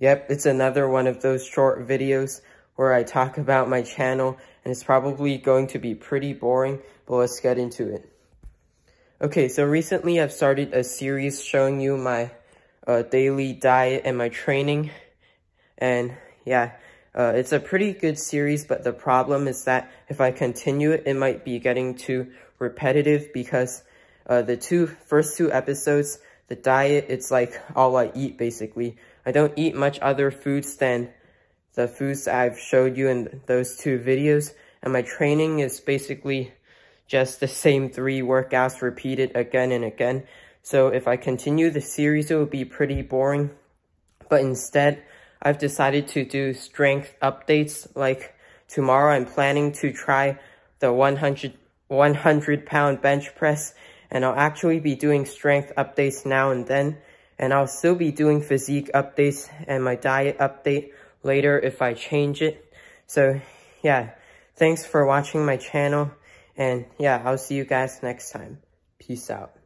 Yep, it's another one of those short videos where I talk about my channel and it's probably going to be pretty boring, but let's get into it. Okay, so recently I've started a series showing you my uh, daily diet and my training. And yeah, uh, it's a pretty good series, but the problem is that if I continue it, it might be getting too repetitive because uh, the two first two episodes, the diet, it's like all I eat basically. I don't eat much other foods than the foods I've showed you in those two videos. And my training is basically just the same three workouts repeated again and again. So if I continue the series, it will be pretty boring. But instead, I've decided to do strength updates. Like tomorrow, I'm planning to try the 100, 100 pound bench press. And I'll actually be doing strength updates now and then. And I'll still be doing physique updates and my diet update later if I change it. So yeah, thanks for watching my channel. And yeah, I'll see you guys next time. Peace out.